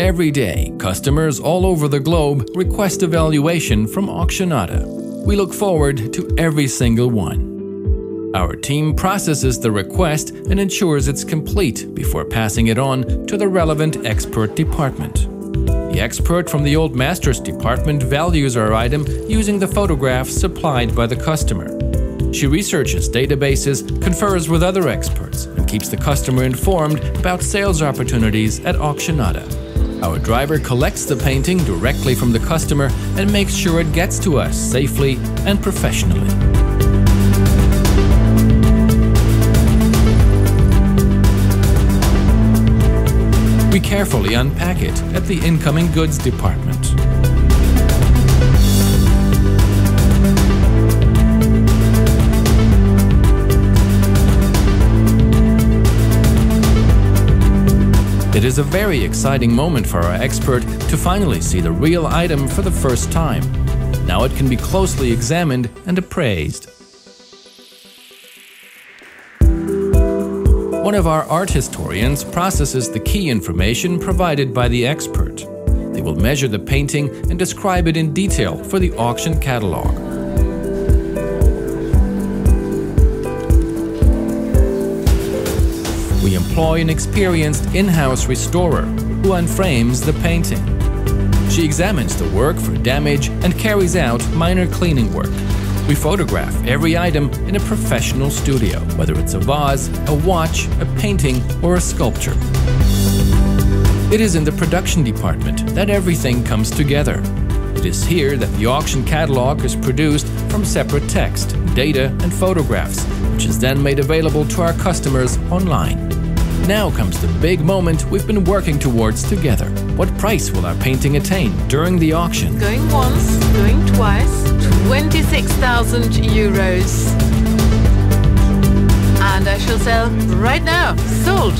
Every day, customers all over the globe request a valuation from Auctionata. We look forward to every single one. Our team processes the request and ensures it's complete before passing it on to the relevant expert department. The expert from the Old Masters department values our item using the photographs supplied by the customer. She researches databases, confers with other experts, and keeps the customer informed about sales opportunities at Auctionata. Our driver collects the painting directly from the customer and makes sure it gets to us safely and professionally. We carefully unpack it at the incoming goods department. It is a very exciting moment for our expert to finally see the real item for the first time. Now it can be closely examined and appraised. One of our art historians processes the key information provided by the expert. They will measure the painting and describe it in detail for the auction catalog. We employ an experienced in-house restorer who unframes the painting. She examines the work for damage and carries out minor cleaning work. We photograph every item in a professional studio, whether it's a vase, a watch, a painting, or a sculpture. It is in the production department that everything comes together. It is here that the auction catalog is produced from separate text, data, and photographs, which is then made available to our customers online. Now comes the big moment we've been working towards together. What price will our painting attain during the auction? Going once, going twice, 26,000 euros. And I shall sell right now. Sold.